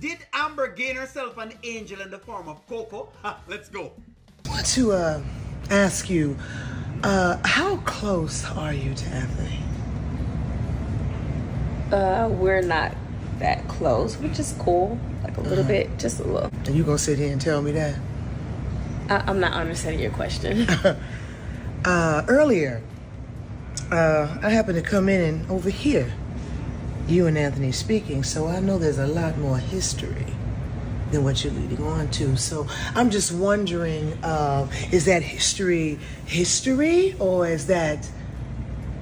Did Amber gain herself an angel in the form of Cocoa? Ha, let's go. I want to uh, ask you, uh, how close are you to Anthony? Uh, we're not that close, which is cool. Like a little bit, just a little. And you gonna sit here and tell me that? I, I'm not understanding your question. Uh, earlier, uh, I happened to come in and overhear you and Anthony speaking, so I know there's a lot more history than what you're leading on to. So I'm just wondering, uh, is that history history or is that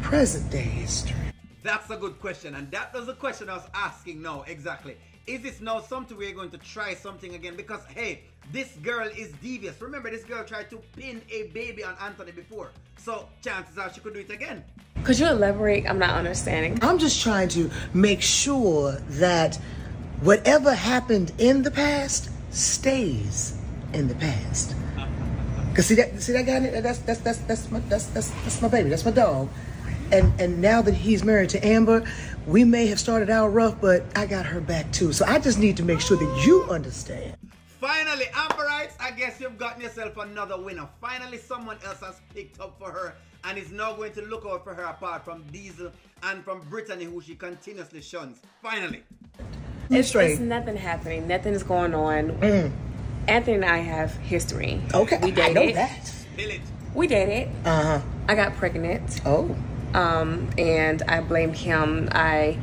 present day history? That's a good question, and that was the question I was asking now exactly. Is this now something we're going to try something again? Because hey, this girl is devious. Remember, this girl tried to pin a baby on Anthony before, so chances are she could do it again. Could you elaborate? I'm not understanding. I'm just trying to make sure that whatever happened in the past stays in the past. Cause see that see that guy that's that's that's that's my that's that's that's my baby. That's my dog. And and now that he's married to Amber, we may have started out rough, but I got her back too. So I just need to make sure that you understand. Finally, Amberites, I guess you've gotten yourself another winner. Finally, someone else has picked up for her and is now going to look out for her apart from Diesel and from Brittany, who she continuously shuns. Finally. It's, straight. it's nothing happening. Nothing is going on. Mm. Anthony and I have history. Okay, We dated. I dated. know that. It. We dated. Uh huh. I got pregnant. Oh. um, and I blamed him. I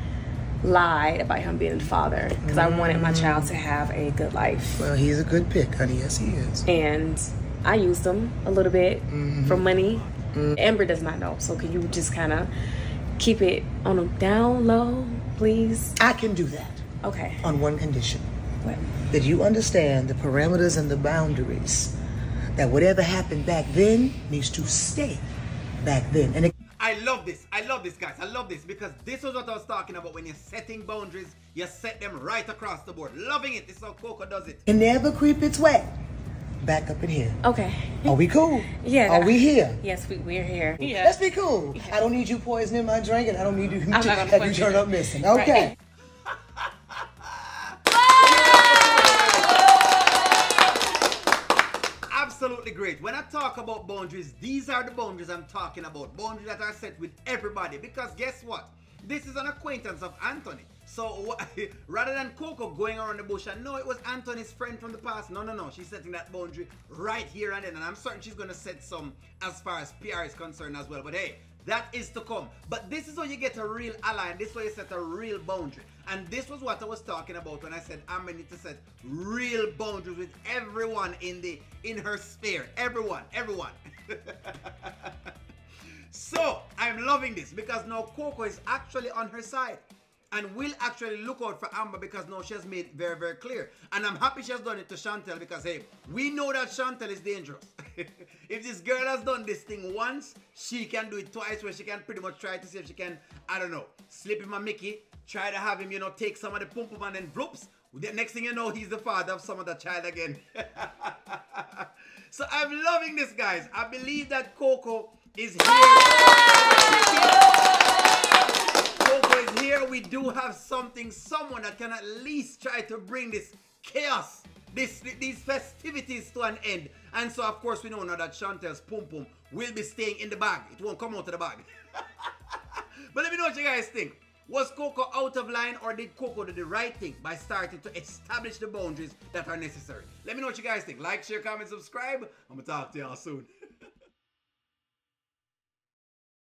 lied about him being the father because I wanted my child to have a good life, Well, he's a good pick, honey. Yes, he is. and I used him a little bit mm-hmm. for money. Mm-hmm. Amber does not know, so can you just kind of keep it on a down low, please? I can do that Okay. on one condition. What? that you understand the parameters and the boundaries. That whatever happened back then needs to stay back then. And it, I love this. I love this, guys. I love this because this was what I was talking about. When you're setting boundaries, you set them right across the board. Loving it. This is how Cocoa does it. can never creep its way back up in here. Okay. Are we cool? Yeah. Are we here? Yes, we, we're here. Let's be cool. I don't need you poisoning my drink, and I don't need you to not gonna have you poison turn up missing. Right. Absolutely great. When I talk about boundaries, these are the boundaries I'm talking about. Boundaries that are set with everybody. Because guess what? This is an acquaintance of Anthony. So rather than Cocoa going around the bush and no, it was Anthony's friend from the past. No, no, no. She's setting that boundary right here and then. And I'm certain she's going to set some as far as PR is concerned as well. But hey, that is to come. But this is how you get a real ally, and this is you set a real boundary. And this was what I was talking about when I said Amber need to set real boundaries with everyone in the in her sphere. Everyone, everyone. so I'm loving this because now Cocoa is actually on her side. And will actually look out for Amber because now she has made very, very clear. And I'm happy she has done it to Shuntel because hey, we know that Shuntel is dangerous. if this girl has done this thing once, she can do it twice where she can pretty much try to see if she can, I don't know, slip him a Mickey, try to have him, you know, take some of the pum pum and then. The next thing you know, he's the father of some other child again. so I'm loving this, guys. I believe that Cocoa is here. We do have something, someone that can at least try to bring this chaos, this these festivities to an end. And so, of course, we know now that Shuntel's pum pum will be staying in the bag. It won't come out of the bag. but let me know what you guys think. Was Cocoa out of line or did Cocoa do the right thing by starting to establish the boundaries that are necessary? Let me know what you guys think. Like, share, comment, subscribe. I'm going to talk to y'all soon.